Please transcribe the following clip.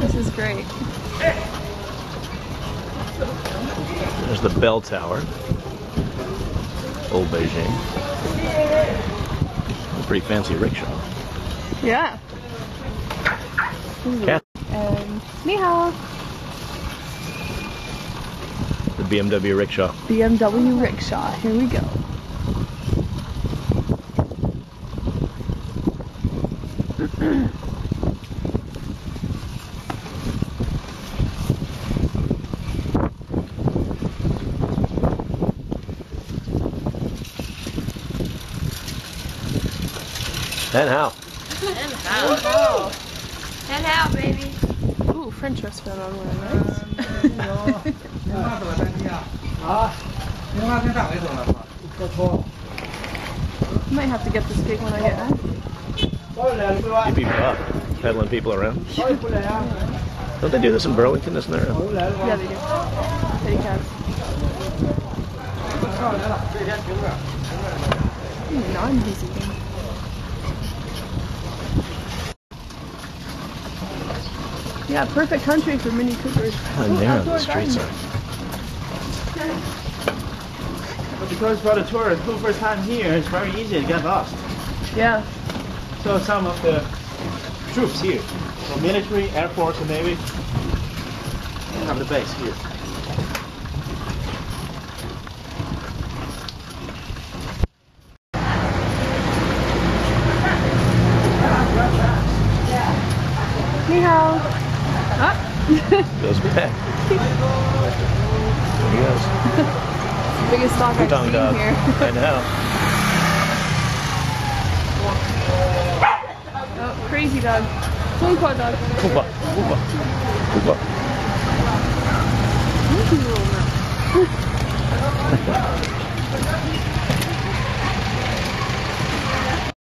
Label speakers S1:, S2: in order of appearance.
S1: this is great.
S2: There's the bell tower. Old Beijing. A pretty fancy rickshaw.
S1: Yeah.
S2: Kath-
S1: And ni hao.
S2: The BMW rickshaw.
S1: BMW rickshaw. Here we go.
S2: Ten how?
S3: Ten how? Ten how, baby.
S1: Ooh, French restaurant on one,
S4: right?
S1: Might have to get this big when I get home.
S2: You people up, uh, peddling people around. Don't they do this in Burlington, isn't there?
S1: Yeah, they do. Kitty cats. Ooh, non-busy thing. Yeah, perfect country for Mini Coopers.
S2: How
S1: Ooh,
S2: narrow
S1: outdoor
S2: the streets
S1: garden.
S2: are.
S5: But because for the tourists who first time here, it's very easy to get lost.
S1: Yeah.
S5: So some of the troops here, so military, air force, and navy, have the base here.
S1: Ni hao. Ah.
S2: Goes back. There he goes.
S1: Biggest dog I've seen
S2: dog.
S1: here.
S2: I know.
S1: 的中的。不
S2: 不不不
S1: 不不。不不不